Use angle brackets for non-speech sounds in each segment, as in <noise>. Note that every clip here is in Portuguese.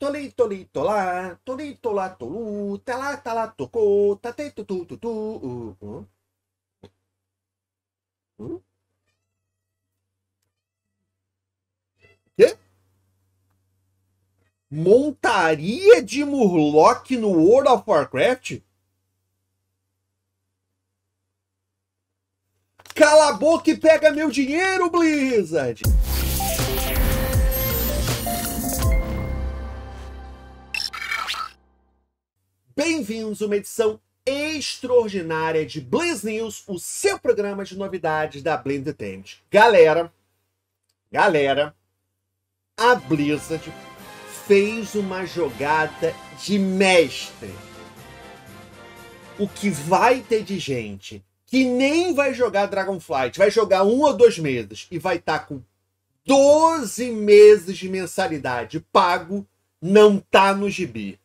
Toli, toli, tolá, toli, tolá, tolu, talá, tatei, tutu, tutu, uh, uh. Uh? Quê? Montaria de Murloc no World of Warcraft? Cala a boca e pega meu dinheiro, Blizzard! Bem-vindos a uma edição extraordinária de Blizz News, o seu programa de novidades da Blizz Entertainment. Galera, galera, a Blizzard fez uma jogada de mestre. O que vai ter de gente que nem vai jogar Dragonflight, vai jogar um ou dois meses e vai estar tá com 12 meses de mensalidade pago, não tá no gibi.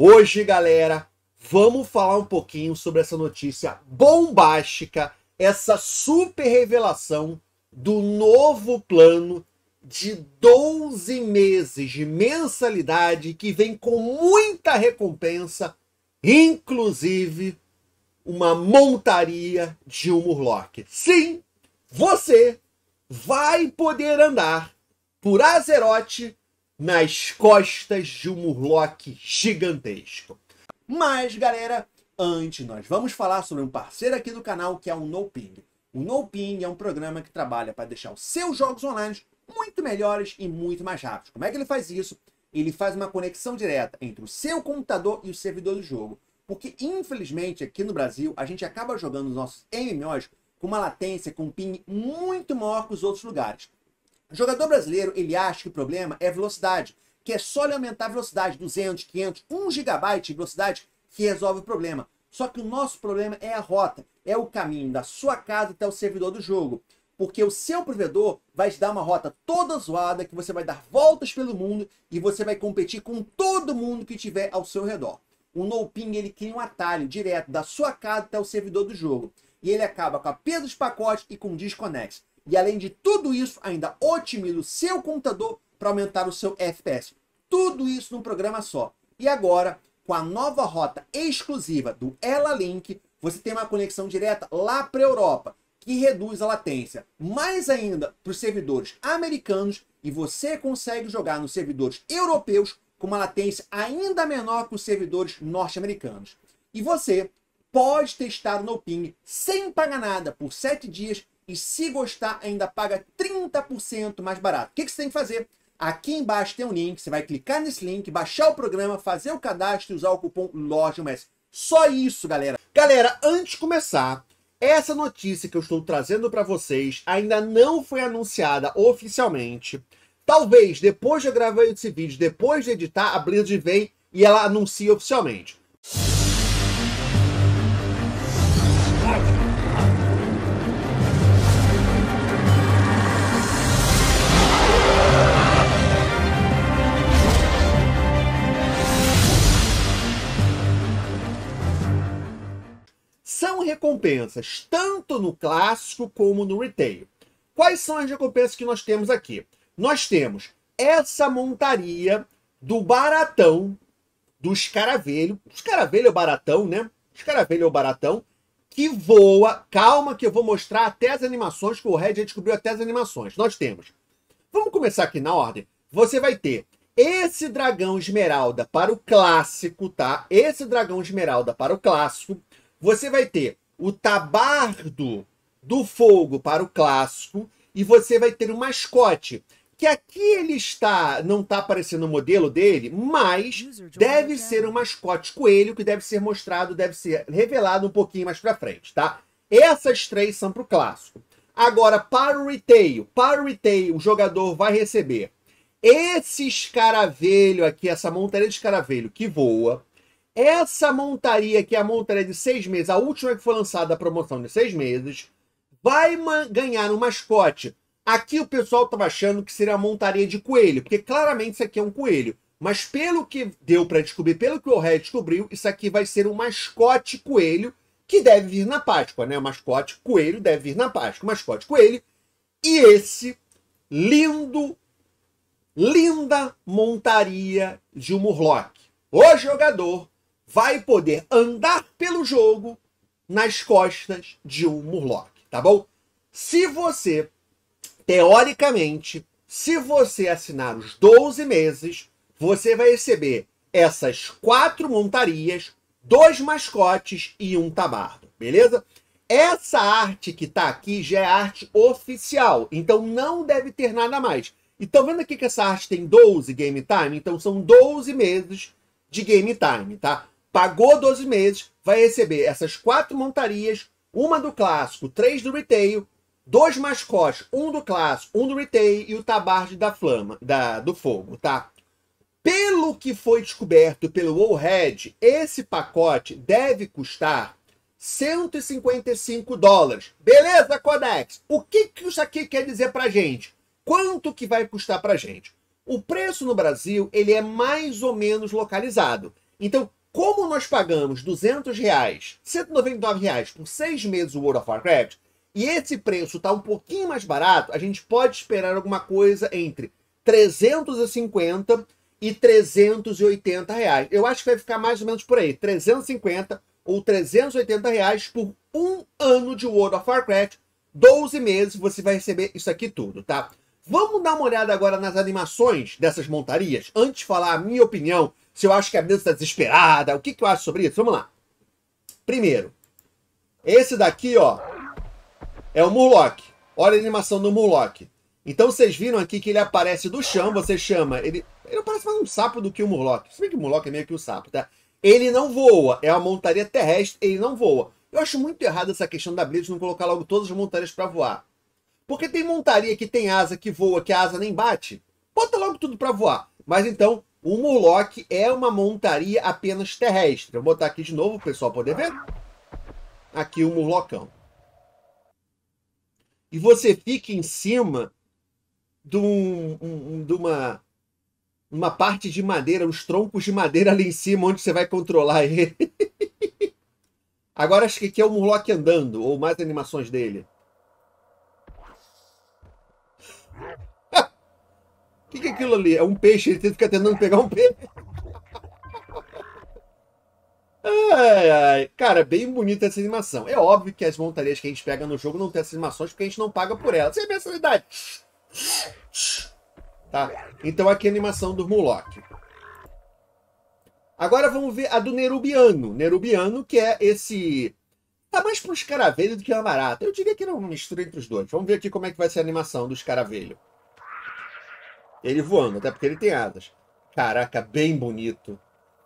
Hoje, galera, vamos falar um pouquinho sobre essa notícia bombástica, essa super revelação do novo plano de 12 meses de mensalidade que vem com muita recompensa, inclusive uma montaria de um Murloc. Sim, você vai poder andar por Azeroth nas costas de um Murloc gigantesco. Mas, galera, antes nós vamos falar sobre um parceiro aqui do canal que é o NoPing. O NoPing é um programa que trabalha para deixar os seus jogos online muito melhores e muito mais rápidos. Como é que ele faz isso? Ele faz uma conexão direta entre o seu computador e o servidor do jogo. Porque, infelizmente, aqui no Brasil, a gente acaba jogando os nossos MMOs com uma latência, com um ping muito maior que os outros lugares. O jogador brasileiro, ele acha que o problema é velocidade, que é só ele aumentar a velocidade, 200, 500, 1 GB de velocidade, que resolve o problema. Só que o nosso problema é a rota, é o caminho da sua casa até o servidor do jogo. Porque o seu provedor vai te dar uma rota toda zoada, que você vai dar voltas pelo mundo e você vai competir com todo mundo que tiver ao seu redor o NoPing ele cria um atalho direto da sua casa até o servidor do jogo. E ele acaba com a perda dos pacotes e com desconexo. E além de tudo isso, ainda otimiza o seu computador para aumentar o seu FPS. Tudo isso num programa só. E agora, com a nova rota exclusiva do Ela Link, você tem uma conexão direta lá para a Europa, que reduz a latência. Mais ainda para os servidores americanos e você consegue jogar nos servidores europeus com uma latência ainda menor que os servidores norte-americanos. E você pode testar o NoPing sem pagar nada por 7 dias e se gostar ainda paga 30% mais barato. O que, que você tem que fazer? Aqui embaixo tem um link, você vai clicar nesse link, baixar o programa, fazer o cadastro e usar o cupom LOJAMS. Só isso, galera. Galera, antes de começar, essa notícia que eu estou trazendo para vocês ainda não foi anunciada oficialmente. Talvez, depois de eu gravar esse vídeo, depois de editar, a Blizzard vem e ela anuncia oficialmente. São recompensas tanto no clássico como no retail. Quais são as recompensas que nós temos aqui? nós temos essa montaria do baratão, do escaravelho. Escaravelho é o baratão, né? Escaravelho é o baratão, que voa. Calma, que eu vou mostrar até as animações, que o Red já descobriu até as animações. Nós temos. Vamos começar aqui na ordem. Você vai ter esse dragão esmeralda para o clássico, tá? Esse dragão esmeralda para o clássico. Você vai ter o tabardo do fogo para o clássico. E você vai ter o mascote que aqui ele está, não está aparecendo o modelo dele, mas deve ser um mascote coelho que deve ser mostrado, deve ser revelado um pouquinho mais para frente, tá? Essas três são para o clássico. Agora, para o retail, para o retail, o jogador vai receber esse escaravelho aqui, essa montaria de escaravelho que voa, essa montaria que é a montaria de seis meses, a última que foi lançada a promoção de seis meses, vai ganhar um mascote Aqui o pessoal estava achando que seria a montaria de coelho, porque claramente isso aqui é um coelho. Mas pelo que deu para descobrir, pelo que o Red descobriu, isso aqui vai ser um mascote coelho que deve vir na Páscoa, né? O mascote coelho deve vir na Páscoa. O mascote coelho. E esse lindo linda montaria de um Murloc. O jogador vai poder andar pelo jogo nas costas de um Murloc, tá bom? Se você, teoricamente, se você assinar os 12 meses, você vai receber essas quatro montarias, dois mascotes e um tabardo, beleza? Essa arte que tá aqui já é arte oficial, então não deve ter nada mais. E vendo aqui que essa arte tem 12 game time? Então são 12 meses de game time, tá? Pagou 12 meses, vai receber essas quatro montarias, uma do clássico, três do retail, dois mascotes, um do clássico, um do retail e o tabarde da flama, da, do fogo, tá? Pelo que foi descoberto pelo Wallhead, esse pacote deve custar 155 dólares. Beleza, Codex? O que, que isso aqui quer dizer pra gente? Quanto que vai custar pra gente? O preço no Brasil, ele é mais ou menos localizado. Então, como nós pagamos 200 reais, 199 reais por seis meses o World of Warcraft, e esse preço está um pouquinho mais barato, a gente pode esperar alguma coisa entre 350 e 380 reais. Eu acho que vai ficar mais ou menos por aí, 350 ou 380 reais por um ano de World of Warcraft. 12 meses você vai receber isso aqui tudo, tá? Vamos dar uma olhada agora nas animações dessas montarias, antes de falar a minha opinião, se eu acho que a mesa está desesperada, o que, que eu acho sobre isso. Vamos lá. Primeiro, esse daqui, ó, é o Murloc. Olha a animação do Murloc. Então vocês viram aqui que ele aparece do chão, você chama. Ele, ele parece mais um sapo do que o Murloc. Se bem que o Murloc é meio que um sapo, tá? Ele não voa, é uma montaria terrestre, ele não voa. Eu acho muito errado essa questão da Blitz não colocar logo todas as montarias para voar. Porque tem montaria que tem asa que voa, que a asa nem bate. Bota logo tudo para voar. Mas então, o Murloc é uma montaria apenas terrestre. Vou botar aqui de novo o pessoal poder ver. Aqui o Murlocão. E você fica em cima de, um, um, de uma, uma parte de madeira, uns troncos de madeira ali em cima, onde você vai controlar ele. <laughs> Agora acho que aqui é o Murloc andando, ou mais animações dele. O que, que é aquilo ali? É um peixe, ele fica tentando pegar um peixe. Ai, ai. Cara, bem bonita essa animação. É óbvio que as montarias que a gente pega no jogo não tem essas animações porque a gente não paga por elas. Isso é mensalidade. Tá? Então aqui é a animação do Murloc. Agora vamos ver a do Nerubiano. Nerubiano, que é esse. Tá mais pro escaravelho do que uma barata. Eu diria que não uma mistura entre os dois. Vamos ver aqui como é que vai ser a animação do escaravelho. Ele voando, até porque ele tem asas. Caraca, bem bonito.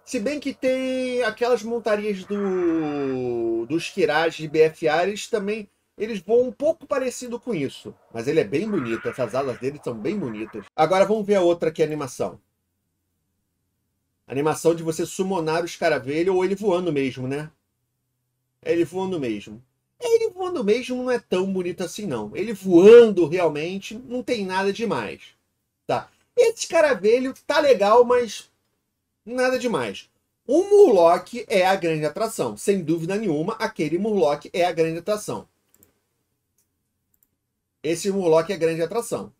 Se bem que tem aquelas montarias do dos Kiraj de BF Ares também, eles voam um pouco parecido com isso. Mas ele é bem bonito, essas alas dele são bem bonitas. Agora vamos ver a outra aqui, a animação. animação de você summonar o escaravelho ou ele voando mesmo, né? Ele voando mesmo. Ele voando mesmo não é tão bonito assim, não. Ele voando realmente não tem nada demais. Tá? Esse escaravelho tá legal, mas nada demais. O Murloc é a grande atração. Sem dúvida nenhuma, aquele Murloc é a grande atração. Esse Murloc é a grande atração.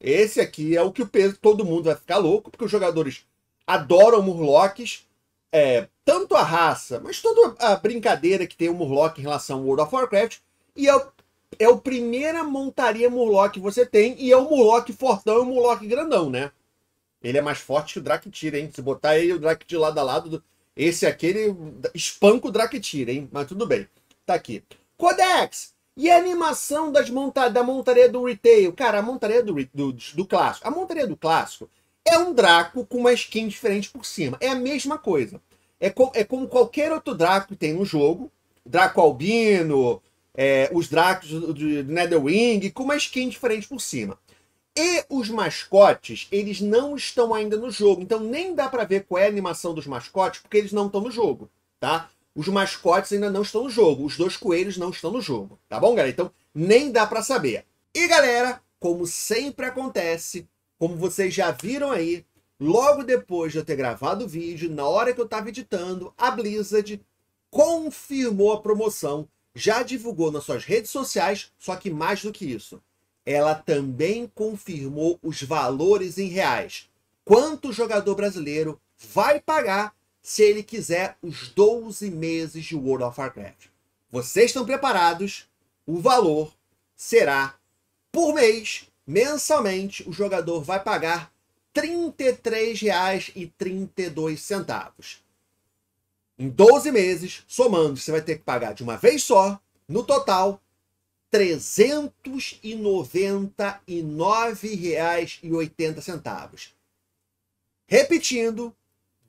Esse aqui é o que o peso todo mundo vai ficar louco, porque os jogadores adoram Murlocs. É, tanto a raça, mas toda a brincadeira que tem o Murloc em relação ao World of Warcraft. E é é o primeira montaria Murloc que você tem. E é o Murloc fortão e o Murloc grandão, né? Ele é mais forte que o Draktyr, hein? Se botar ele e o Draktyr lado a lado, esse aqui, ele espanca o Draktyr, hein? Mas tudo bem. Tá aqui. Codex! E a animação das monta da montaria do retail? Cara, a montaria do, do, do clássico. A montaria do clássico é um Draco com uma skin diferente por cima. É a mesma coisa. É, com, é como qualquer outro Draco que tem no jogo. Draco Albino, é, os Dracos do Netherwing, com uma skin diferente por cima. E os mascotes, eles não estão ainda no jogo. Então nem dá para ver qual é a animação dos mascotes, porque eles não estão no jogo, tá? Os mascotes ainda não estão no jogo. Os dois coelhos não estão no jogo. Tá bom, galera? Então nem dá para saber. E galera, como sempre acontece, como vocês já viram aí, logo depois de eu ter gravado o vídeo, na hora que eu estava editando, a Blizzard confirmou a promoção, já divulgou nas suas redes sociais, só que mais do que isso ela também confirmou os valores em reais. Quanto o jogador brasileiro vai pagar se ele quiser os 12 meses de World of Warcraft. Vocês estão preparados? O valor será por mês, mensalmente, o jogador vai pagar R$ 33,32. Em 12 meses, somando, você vai ter que pagar de uma vez só, no total, R$ 399,80. Repetindo,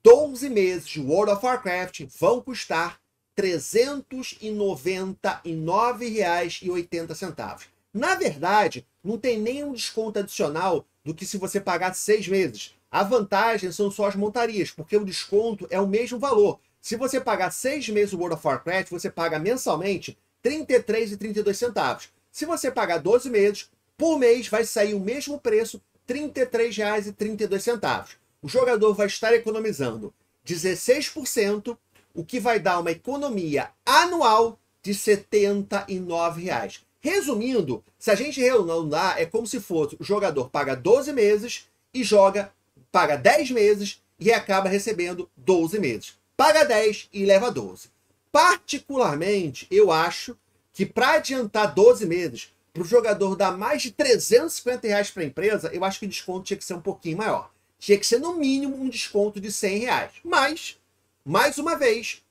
12 meses de World of Warcraft vão custar R$ 399,80. Na verdade, não tem nenhum desconto adicional do que se você pagar seis meses. A vantagem são só as montarias, porque o desconto é o mesmo valor. Se você pagar seis meses o World of Warcraft, você paga mensalmente R$ 33,32. Se você pagar 12 meses, por mês vai sair o mesmo preço, R$ 33,32. O jogador vai estar economizando 16%, o que vai dar uma economia anual de 79 reais. Resumindo, se a gente arredondar, é como se fosse o jogador paga 12 meses e joga, paga 10 meses e acaba recebendo 12 meses. Paga 10 e leva 12. Particularmente, eu acho que para adiantar 12 meses, para o jogador dar mais de 350 reais para a empresa, eu acho que o desconto tinha que ser um pouquinho maior. Tinha que ser no mínimo um desconto de 100 reais. Mas, mais uma vez,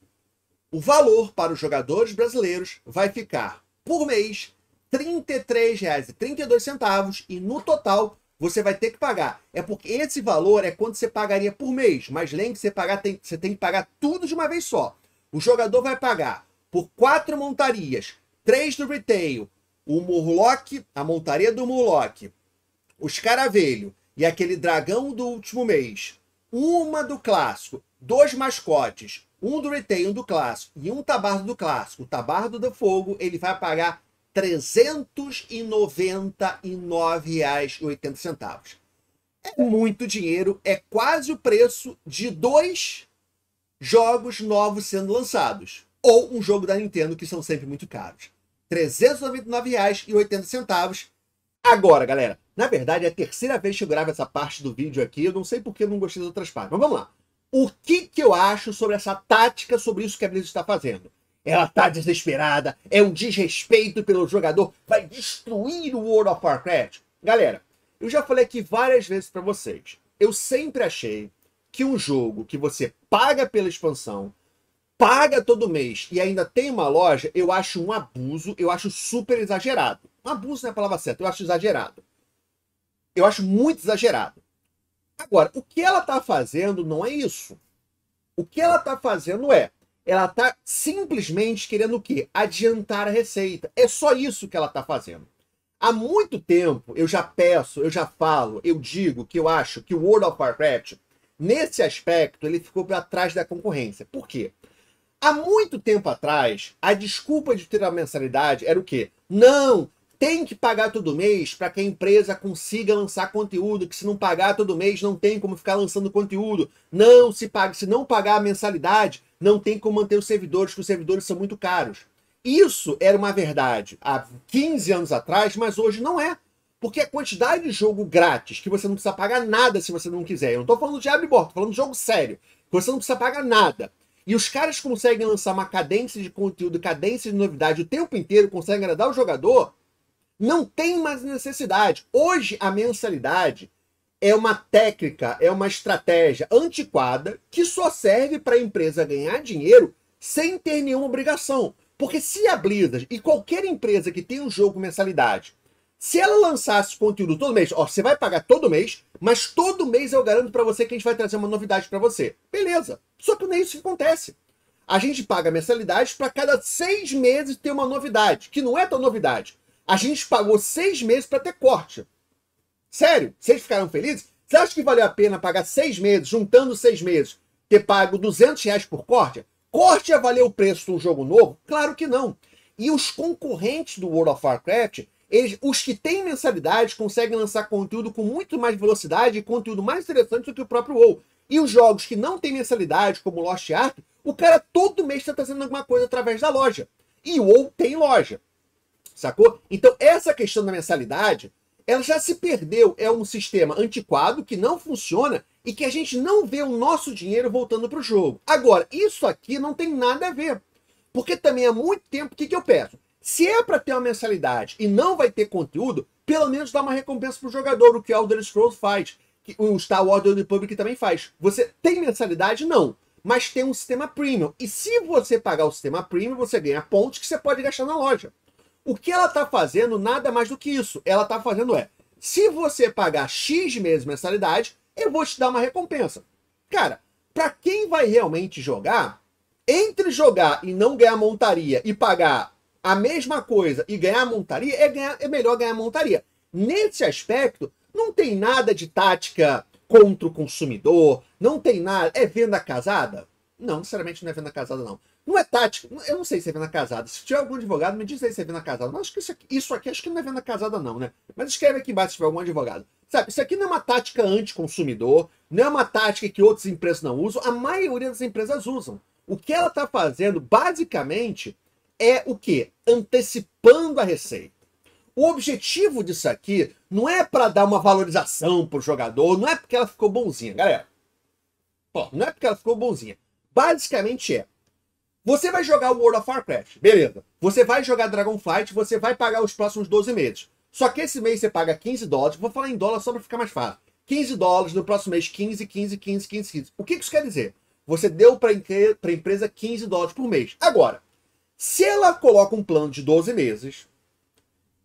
o valor para os jogadores brasileiros vai ficar por mês R$ 33,32 e no total você vai ter que pagar. É porque esse valor é quanto você pagaria por mês, mas lembre que você, pagar, tem, você tem que pagar tudo de uma vez só. O jogador vai pagar por quatro montarias, três do retail, o Murloc, a montaria do Murloc, o Escaravelho e aquele dragão do último mês, uma do clássico, dois mascotes, um do retail, um do clássico e um tabardo do clássico, o tabardo do fogo, ele vai pagar R$ 399,80. É muito dinheiro, é quase o preço de dois jogos novos sendo lançados. Ou um jogo da Nintendo, que são sempre muito caros. R$ 399,80. Agora, galera, na verdade é a terceira vez que eu gravo essa parte do vídeo aqui. Eu não sei porque eu não gostei das outras partes. Mas vamos lá. O que, que eu acho sobre essa tática, sobre isso que a Blizzard está fazendo? Ela tá desesperada, é um desrespeito pelo jogador, vai destruir o World of Warcraft. Galera, eu já falei aqui várias vezes para vocês. Eu sempre achei que um jogo que você paga pela expansão, paga todo mês e ainda tem uma loja, eu acho um abuso, eu acho super exagerado. Um abuso não é a palavra certa, eu acho exagerado. Eu acho muito exagerado. Agora, o que ela tá fazendo não é isso. O que ela tá fazendo é ela está simplesmente querendo o quê? Adiantar a receita. É só isso que ela está fazendo. Há muito tempo eu já peço, eu já falo, eu digo que eu acho que o World of Warcraft, nesse aspecto, ele ficou para trás da concorrência. Por quê? Há muito tempo atrás, a desculpa de ter a mensalidade era o quê? Não, tem que pagar todo mês para que a empresa consiga lançar conteúdo, que se não pagar todo mês não tem como ficar lançando conteúdo. Não se paga, se não pagar a mensalidade, não tem como manter os servidores, que os servidores são muito caros. Isso era uma verdade há 15 anos atrás, mas hoje não é. Porque a quantidade de jogo grátis, que você não precisa pagar nada se você não quiser. Eu não estou falando de abre-bordo, estou falando de jogo sério. Você não precisa pagar nada. E os caras conseguem lançar uma cadência de conteúdo, cadência de novidade o tempo inteiro, conseguem agradar o jogador não tem mais necessidade. Hoje, a mensalidade é uma técnica, é uma estratégia antiquada que só serve para a empresa ganhar dinheiro sem ter nenhuma obrigação. Porque se a Blizzard e qualquer empresa que tem um jogo mensalidade, se ela lançasse conteúdo todo mês, ó, você vai pagar todo mês, mas todo mês eu garanto para você que a gente vai trazer uma novidade para você. Beleza. Só que não é isso que acontece. A gente paga mensalidade para cada seis meses ter uma novidade, que não é tão novidade. A gente pagou seis meses para ter corte. Sério? Vocês ficaram felizes? Você acha que valeu a pena pagar seis meses, juntando seis meses, ter pago 200 reais por corte? Corte ia valer o preço de um jogo novo? Claro que não. E os concorrentes do World of Warcraft, eles, os que têm mensalidade, conseguem lançar conteúdo com muito mais velocidade e conteúdo mais interessante do que o próprio WoW. E os jogos que não têm mensalidade, como Lost Ark, o cara todo mês está trazendo alguma coisa através da loja. E o WoW tem loja. Sacou? Então, essa questão da mensalidade ela já se perdeu. É um sistema antiquado que não funciona e que a gente não vê o nosso dinheiro voltando para o jogo. Agora, isso aqui não tem nada a ver. Porque também há muito tempo, o que, que eu peço? Se é para ter uma mensalidade e não vai ter conteúdo, pelo menos dá uma recompensa pro jogador, o que o Elder Scrolls faz. Que o Star Wars The Republic também faz. Você tem mensalidade? Não. Mas tem um sistema premium. E se você pagar o sistema premium, você ganha pontos que você pode gastar na loja. O que ela está fazendo, nada mais do que isso. Ela está fazendo é, se você pagar X de mensalidade, eu vou te dar uma recompensa. Cara, para quem vai realmente jogar, entre jogar e não ganhar montaria e pagar a mesma coisa e ganhar montaria, é, ganhar, é melhor ganhar montaria. Nesse aspecto, não tem nada de tática contra o consumidor, não tem nada. É venda casada? Não, sinceramente não é venda casada, não. Não é tática. Eu não sei se é venda casada. Se tiver algum advogado, me diz aí se é venda casada. Mas acho que isso aqui, isso aqui acho que não é venda casada, não, né? Mas escreve aqui embaixo se tiver algum advogado. Sabe, isso aqui não é uma tática anticonsumidor, não é uma tática que outras empresas não usam, a maioria das empresas usam. O que ela está fazendo, basicamente, é o que? Antecipando a receita. O objetivo disso aqui não é para dar uma valorização para o jogador, não é porque ela ficou bonzinha, galera. Pô, não é porque ela ficou bonzinha. Basicamente é. Você vai jogar o World of Warcraft, beleza. Você vai jogar Dragonflight, você vai pagar os próximos 12 meses. Só que esse mês você paga 15 dólares, vou falar em dólar só para ficar mais fácil. 15 dólares, no próximo mês 15, 15, 15, 15, 15. O que isso quer dizer? Você deu para a empresa 15 dólares por mês. Agora, se ela coloca um plano de 12 meses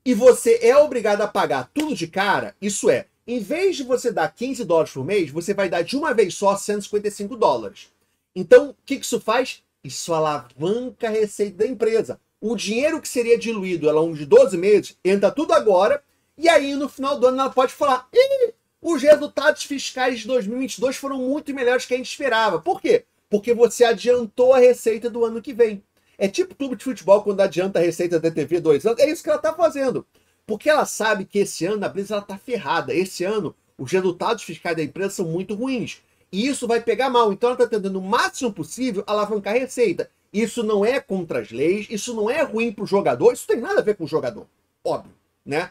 e você é obrigado a pagar tudo de cara, isso é, em vez de você dar 15 dólares por mês, você vai dar de uma vez só 155 dólares. Então, o que isso faz? Isso alavanca a receita da empresa. O dinheiro que seria diluído ao longo de 12 meses entra tudo agora, e aí no final do ano ela pode falar: Ih, os resultados fiscais de 2022 foram muito melhores que a gente esperava. Por quê? Porque você adiantou a receita do ano que vem. É tipo clube de futebol quando adianta a receita da TV dois anos. É isso que ela está fazendo. Porque ela sabe que esse ano a Blizzard está ferrada. Esse ano os resultados fiscais da empresa são muito ruins. E isso vai pegar mal. Então ela está tentando o máximo possível alavancar a receita. Isso não é contra as leis, isso não é ruim para o jogador, isso tem nada a ver com o jogador. Óbvio, né?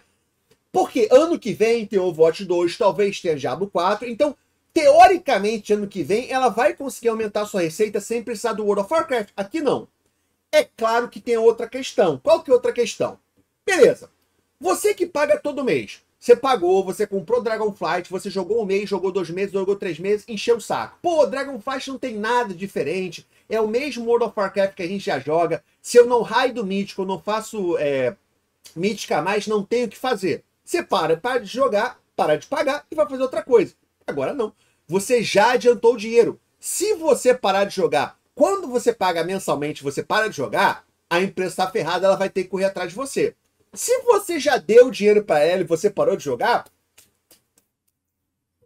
Porque ano que vem tem Overwatch 2, talvez tenha Diablo 4. Então, teoricamente, ano que vem ela vai conseguir aumentar sua receita sem precisar do World of Warcraft. Aqui não. É claro que tem outra questão. Qual que é outra questão? Beleza. Você que paga todo mês. Você pagou, você comprou Dragonflight, você jogou um mês, jogou dois meses, jogou três meses, encheu o saco. Pô, Dragonflight não tem nada diferente. É o mesmo World of Warcraft que a gente já joga. Se eu não raio do Mítico, eu não faço é, Mítica mais, não tenho o que fazer. Você para, para de jogar, para de pagar e vai fazer outra coisa. Agora não. Você já adiantou o dinheiro. Se você parar de jogar quando você paga mensalmente, você para de jogar, a empresa está ferrada, ela vai ter que correr atrás de você. Se você já deu dinheiro para ela e você parou de jogar,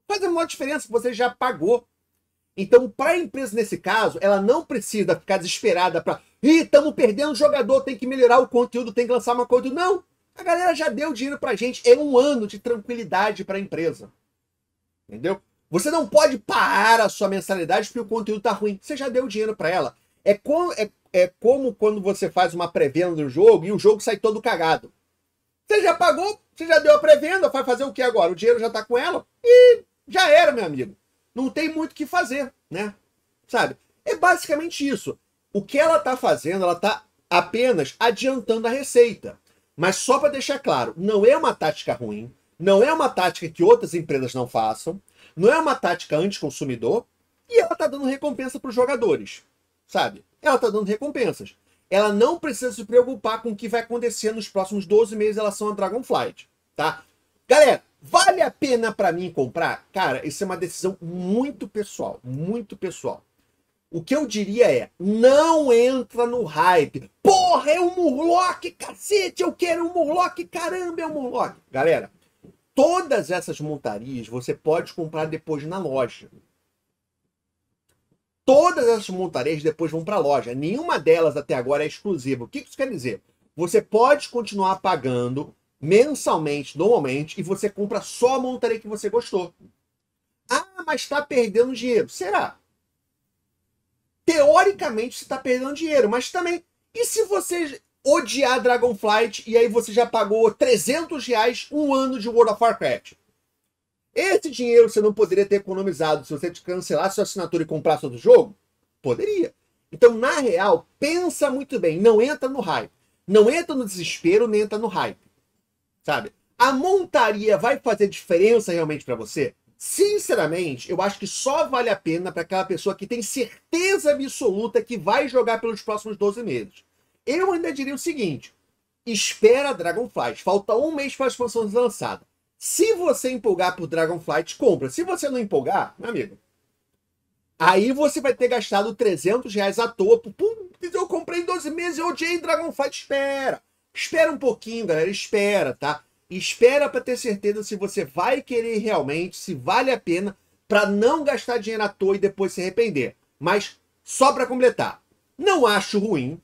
faz a maior diferença, você já pagou. Então, para a empresa nesse caso, ela não precisa ficar desesperada para, ih, estamos perdendo jogador, tem que melhorar o conteúdo, tem que lançar uma coisa. Não! A galera já deu dinheiro para gente, é um ano de tranquilidade para a empresa. Entendeu? Você não pode parar a sua mensalidade porque o conteúdo tá ruim. Você já deu dinheiro para ela. É como, é, é como quando você faz uma pré-venda do jogo e o jogo sai todo cagado. Você já pagou, você já deu a pré-venda, vai fazer o que agora? O dinheiro já tá com ela e já era, meu amigo. Não tem muito o que fazer, né? Sabe? É basicamente isso. O que ela tá fazendo, ela tá apenas adiantando a receita. Mas só para deixar claro, não é uma tática ruim, não é uma tática que outras empresas não façam. Não é uma tática anticonsumidor e ela tá dando recompensa para os jogadores, sabe? Ela tá dando recompensas. Ela não precisa se preocupar com o que vai acontecer nos próximos 12 meses em relação a Dragonflight, tá? Galera, vale a pena para mim comprar? Cara, isso é uma decisão muito pessoal, muito pessoal. O que eu diria é, não entra no hype. Porra, é um Murloc, cacete, eu quero um Murloc, caramba, é um Murloc. Galera, Todas essas montarias você pode comprar depois na loja. Todas essas montarias depois vão para a loja. Nenhuma delas até agora é exclusiva. O que isso quer dizer? Você pode continuar pagando mensalmente, normalmente, e você compra só a montaria que você gostou. Ah, mas está perdendo dinheiro. Será? Teoricamente você está perdendo dinheiro, mas também. E se você odiar Dragonflight e aí você já pagou 300 reais um ano de World of Warcraft. Esse dinheiro você não poderia ter economizado se você cancelar sua assinatura e comprar outro jogo? Poderia. Então, na real, pensa muito bem, não entra no hype. Não entra no desespero, nem entra no hype. Sabe? A montaria vai fazer diferença realmente para você? Sinceramente, eu acho que só vale a pena para aquela pessoa que tem certeza absoluta que vai jogar pelos próximos 12 meses. Eu ainda diria o seguinte: espera Dragonflight. Falta um mês para a expansão ser lançada. Se você empolgar por Dragonflight, compra. Se você não empolgar, meu amigo, aí você vai ter gastado 300 reais à toa. Pum, eu comprei em 12 meses, eu odiei Dragonflight. Espera. Espera um pouquinho, galera. Espera, tá? Espera para ter certeza se você vai querer realmente, se vale a pena, para não gastar dinheiro à toa e depois se arrepender. Mas só para completar, não acho ruim.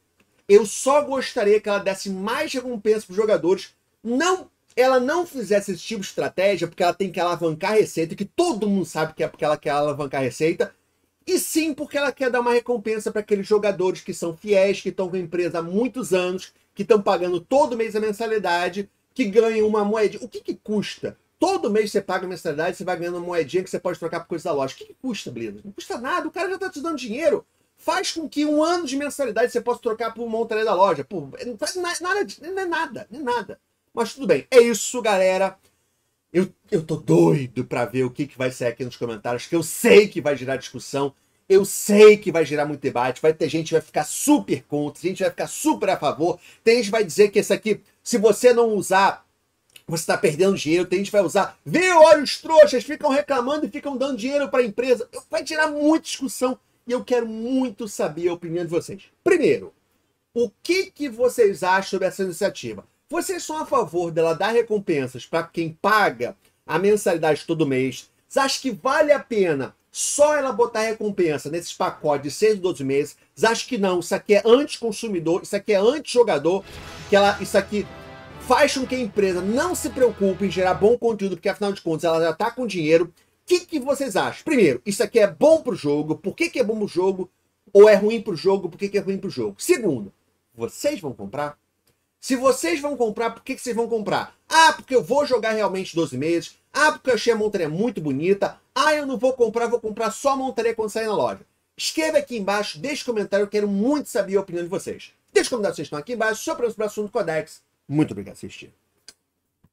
Eu só gostaria que ela desse mais recompensa para os jogadores. Não, ela não fizesse esse tipo de estratégia porque ela tem que alavancar receita, que todo mundo sabe que é porque ela quer alavancar receita. E sim porque ela quer dar uma recompensa para aqueles jogadores que são fiéis, que estão com a empresa há muitos anos, que estão pagando todo mês a mensalidade que ganha uma moedinha. O que, que custa? Todo mês você paga mensalidade, você vai ganhando uma moedinha que você pode trocar por coisa da loja. O que, que custa, Blida? Não custa nada, o cara já tá te dando dinheiro. Faz com que um ano de mensalidade você possa trocar por uma montaria da loja. Pô, não faz nada, não é nada, é nada. Mas tudo bem. É isso, galera. Eu, eu tô doido para ver o que, que vai sair aqui nos comentários, que eu sei que vai gerar discussão. Eu sei que vai gerar muito debate, vai ter gente que vai ficar super contra, gente vai ficar super a favor, tem gente que vai dizer que esse aqui, se você não usar, você está perdendo dinheiro, tem gente que vai usar, vê, olha os trouxas, ficam reclamando e ficam dando dinheiro para a empresa. Vai gerar muita discussão e eu quero muito saber a opinião de vocês. Primeiro, o que, que vocês acham sobre essa iniciativa? Vocês são a favor dela dar recompensas para quem paga a mensalidade todo mês? Vocês acham que vale a pena só ela botar recompensa nesses pacotes de 6 ou 12 meses. Acho que não, isso aqui é anti-consumidor, isso aqui é anti-jogador, que ela, isso aqui faz com que a empresa não se preocupe em gerar bom conteúdo, porque afinal de contas ela já está com dinheiro. O que, que vocês acham? Primeiro, isso aqui é bom para o jogo, por que, que é bom para o jogo? Ou é ruim para o jogo, por que, que é ruim para o jogo? Segundo, vocês vão comprar? Se vocês vão comprar, por que, que vocês vão comprar? Ah, porque eu vou jogar realmente 12 meses. Ah, porque eu achei a montaria muito bonita. Ah, eu não vou comprar, vou comprar só a montaria quando sair na loja. Escreva aqui embaixo, deixe comentário, eu quero muito saber a opinião de vocês. Deixe comentário vocês estão aqui embaixo, sobre o assunto Codex. Muito obrigado por assistir.